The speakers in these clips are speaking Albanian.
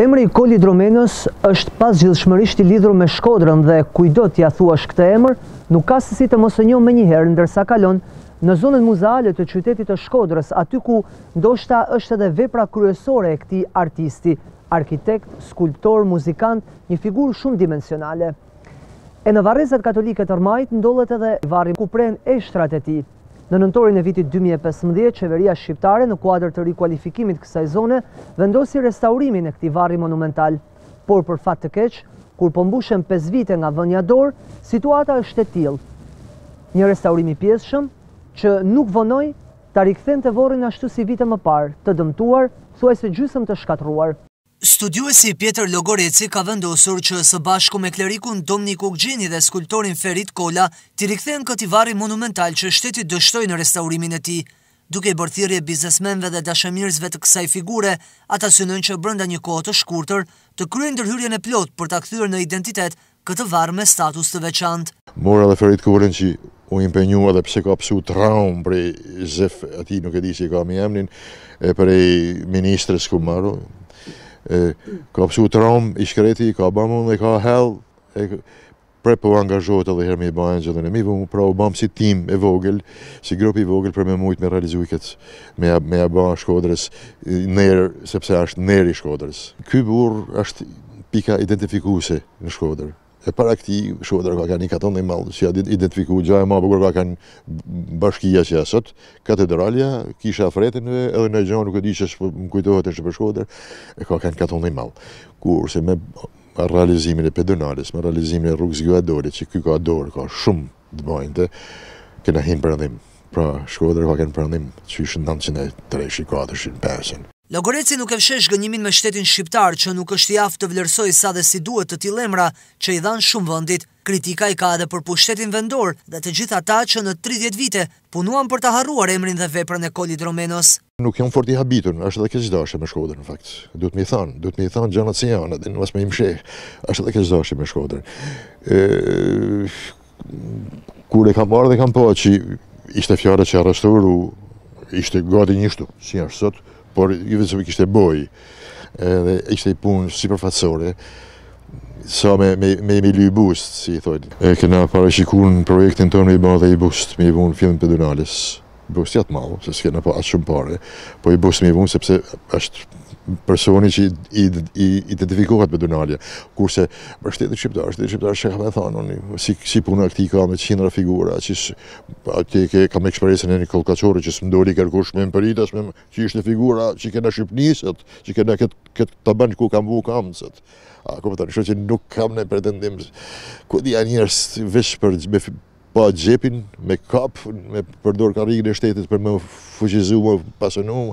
Emri i Kolë Idromenos është pazgjidhshmërisht i lidhur me Shkodrën dhe kujdo t'ia thuash këtë emër, nuk ka se si të mos e njohë menjëherë ndërsa kalon në zonën muzeale të qytetit të Shkodrës, aty ku ndoshta është edhe vepra kryesore e këtij artisti, arkitekt, skulptor, muzikant, një figurë shumëdimensionale. E në varrezat katolike të Rrmajit ndodhet edhe varri ku prehen eshtrat e tij. Në nëntorin e vitit 2015, qeveria shqiptare në kuadër të rikualifikimit të kësaj zone, vendosi restaurimin e këtij varri monumental. Por për fat të keq, kur po mbushen 5 vite nga vënia dorë, situata është e tillë. Një restaurim i pjesshëm, që nuk vonoi ta rikthente varrin ashtu si vite më parë, të dëmtuar, thuajse gjysmë të shkatërruar. Studiuesi Pjetër Logoreci ka vendosur që së bashku me klerikun Dom Nikë Ukgjini dhe skulptorin Ferit Kola t'i rikthehen këtij varri monumental që shteti dështoi në restaurimin e tij. Duke i bërë thirrje biznesmenëve dhe dashamirësve të kësaj figure, ata synojnë që brenda një kohe të shkurtër të kryejnë ndërhyrjen e plotë për ta kthyer në identitet këtë varr me status të veçantë. Mora dhe Ferit Kolën që u impenjua dhe pse ka pësu traumë prej Zef, atij nuk e di si e ka mbiemnin, e prej ministres ku maru, ka pësu traumë i shkreti, ka ba mund dhe ka hell, e prapë po angazhohet edhe një herë me i ba e në gjithën e mi, po pra u bam si tim e vogël, si grup i vogël për me mujt me realizu këtë, me, me ia ba Shkodrës nderë, sepse asht nderë i Shkodrës. Ky burrë është pika identifikuese në Shkodër. E para këtij, Shkodra ka kanë një katund i madh, që me e identifiku, gjaja ma e bukur ka kanë bashkia që asht sot, katedralja, kisha e fretënve dhe edhe ndonjë gja nuk e di që s'po më kujtohet për Shkodër, e ka kanë katund i madh. Kurse me realizimin e pedonales, me realizimin e rrugës Gjuhadol, që ky ka dorë, ka shumë Të bëjnë të kena hi në Perëndim pra Shkodra ka kenë Perëndim qysh nëntëqind e treshin katërshin pesëshin. Logoreci nuk e fsheh zhgënjimin me shtetin shqiptar që nuk është i aftë të vlerësojë sa dhe si duhet të tillë emra që i dhanë shumë vendit. Kritika i ka edhe për pushtetin vendor dhe të gjithë ata që në tridhjetë vite punuan për ta harruar emrin dhe veprën e Kolë Idromenos. Nuk jam fort i habitun, është edhe keqdashje me Shkodrën në fakt. Duhet me i thanë, duhet me i thanë gjërat si janë, dhe mos me i msheh. Është edhe keqdashje me Shkodrën. Ë kur e kam marrë dhe kam pa që ishte fjala që u restauru ishte gati njashtu, si janë sot, por jo veç se kishte bojë. Edhe ishte një punë sipërfaqësore sa me me me me ly bust si thonë. E kena parashiku në projektin tonë me i bë dhe një bust, me i vënë në fillim pedonales. Bust jo të madh, se s'kena pa aq shumë pare, po i bust me i vu sepse është personi që identifikohet me Donalja. Kurse për shtetin shqiptar, shteti shqiptar çka me thënë unë, si si puna e këtij ka me qindra figura, që aty ke kam eksperiencën e një kollkaçorri që s'më doli kërkush me m'prit as me që ishte figura që kena shqipnisët, që kena kët kët taban ku kam vu kamcët. A kupton, kështu që nuk kam as pretendim. Ku di njerëz veç për pa xhepin me kap, me përdor karrigën e shtetit për m'u fuqizu, m'u pasunu,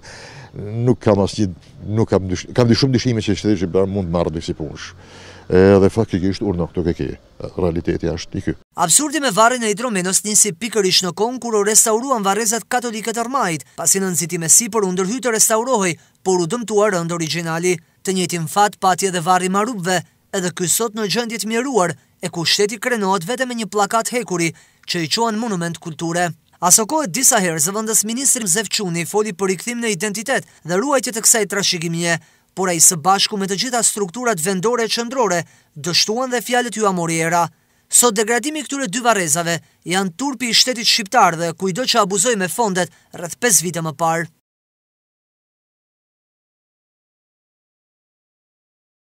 nuk kam asnjë, nuk kam dysh, kam dy shumë dyshime që shteti shqiptar mund të marrë kësi punësh. Edhe faktikisht urna këtu ke ke. Realiteti është ky. Absurdi me varrin e Idromenos nisi pikërisht në kohën kur u restauruan varrezat katolike të Rrmajit, pasi në nxitim e sipër u ndërhy të restaurohej, por u dëmtua rëndë origjinali. Të njëjtin fat pati edhe varri i Marubëve, Edhe ky sot në gjendje të mjeruar, e ku shteti krenohet vetëm me një pllakatë hekuri, që i quan monument kulture. Asokohe disa herë zëvendës ministri Zef Çuni foli për rikthim në identitet dhe ruajtje të kësaj trashëgimie, por ai së bashku me të gjitha strukturat vendore e qendrore dështuan dhe fjalët ua mori era. Sot degradimi i këtyre dy varrezave janë turpi i shtetit shqiptar dhe kujdo që abuzoi me fondet rreth pesë vite më parë.